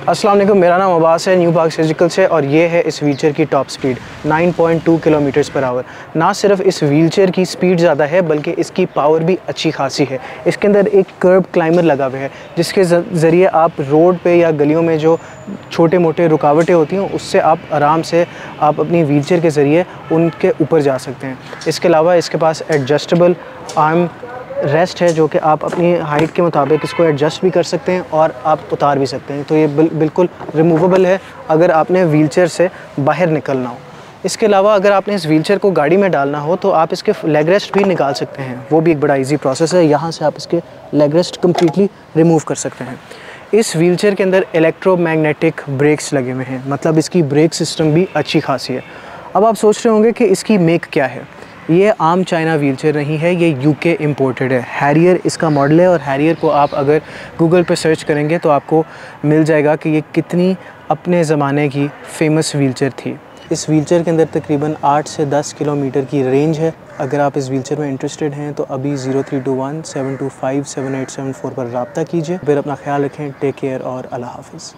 अस्सलाम वालेकुम, मेरा नाम अब्बास है, न्यू पार्क सर्जिकल से, और ये है इस व्हीलचेयर की top speed 9.2 kilometres per hour ना सिर्फ़ इस व्हीलचेयर की स्पीड ज़्यादा है, बल्कि इसकी पावर भी अच्छी खासी है। इसके अंदर एक कर्ब क्लाइमर लगा हुआ है, जिसके ज़रिए आप रोड पे या गलियों में जो छोटे मोटे रुकावटें होती हैं, उससे आप आराम से आप अपनी व्हीलचेयर के ज़रिए उनके ऊपर जा सकते हैं। इसके अलावा इसके पास एडजस्टेबल आर्म रेस्ट है जो कि आप अपनी हाइट के मुताबिक इसको एडजस्ट भी कर सकते हैं और आप उतार भी सकते हैं। तो ये बिल, बिल्कुल रिमूवेबल है अगर आपने व्हीलचेयर से बाहर निकलना हो। इसके अलावा अगर आपने इस व्हीलचेयर को गाड़ी में डालना हो तो आप इसके लेग रेस्ट भी निकाल सकते हैं। वो भी एक बड़ा इजी प्रोसेस है। यहाँ से आप इसके लेग रेस्ट कम्प्लीटली रिमूव कर सकते हैं। इस व्हीलचेयर के अंदर इलेक्ट्रोमैग्नेटिक ब्रेक्स लगे हुए हैं। मतलब इसकी ब्रेक सिस्टम भी अच्छी खासी है। अब आप सोच रहे होंगे कि इसकी मेक क्या है? ये आम चाइना व्हीलचेयर नहीं है, ये यूके इम्पोर्टेड है। हैरियर इसका मॉडल है और हैरियर को आप अगर गूगल पर सर्च करेंगे तो आपको मिल जाएगा कि ये कितनी अपने ज़माने की फ़ेमस व्हीलचेयर थी। इस व्हीलचेयर के अंदर तकरीबन 8 से 10 किलोमीटर की रेंज है। अगर आप इस व्हीलचेयर में इंटरेस्टेड हैं तो अभी zero three two one seven two five seven eight seven four पर रबता कीजिए। फिर अपना ख्याल रखें। टेक केयर और अल्लाह हाफिज़।